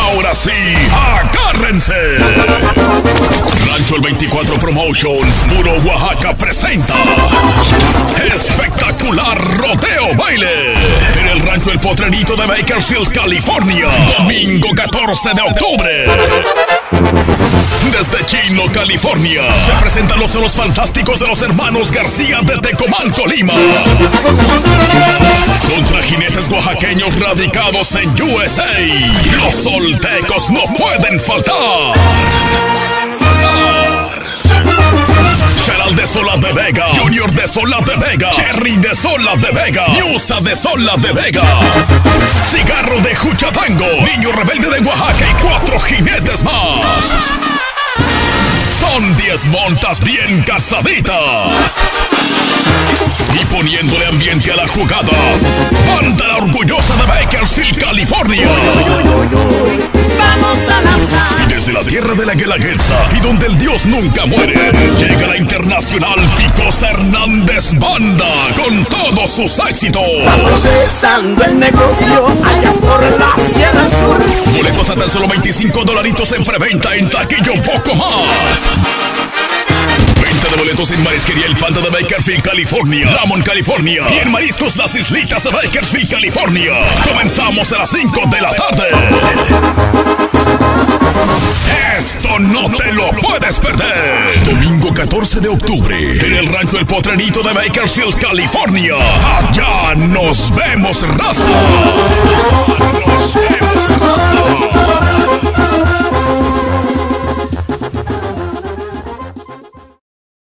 Ahora sí, agárrense. Rancho el 24 Promotions, Puro Oaxaca presenta Espectacular Rodeo Baile en el Rancho El Potrerito de Bakersfield, California. Domingo 14 de octubre. Desde Chino, California, se presentan los toros fantásticos de los hermanos García de Tecomán, Colima. Contra oaxaqueños radicados en USA. Los soltecos no pueden faltar. Cheral de Sola de Vega, Junior de Sola de Vega, Cherry de Sola de Vega, Musa de Sola de Vega, Cigarro de Juchatango, Niño Rebelde de Oaxaca y cuatro jinetes más. Son 10 montas bien casaditas. Y poniéndole ambiente a la jugada, banda la orgullosa de Bakersfield, California. Tierra de la Guelaguetza y donde el Dios nunca muere, llega la internacional Picos Hernández Banda con todos sus éxitos. Procesando el negocio allá por la Sierra Sur. Boletos a tan solo 25 dolaritos en preventa en taquilla un poco más. Venta de boletos en Marisquería El Panda de Bakersfield, California. Ramon, California. Y en Mariscos Las Islitas de Bakersfield, California. Comenzamos a las 5 de la tarde. Lo puedes perder. Domingo 14 de octubre. En el rancho El Potrerito de Bakersfield, California. Allá nos vemos, raza. Nos vemos.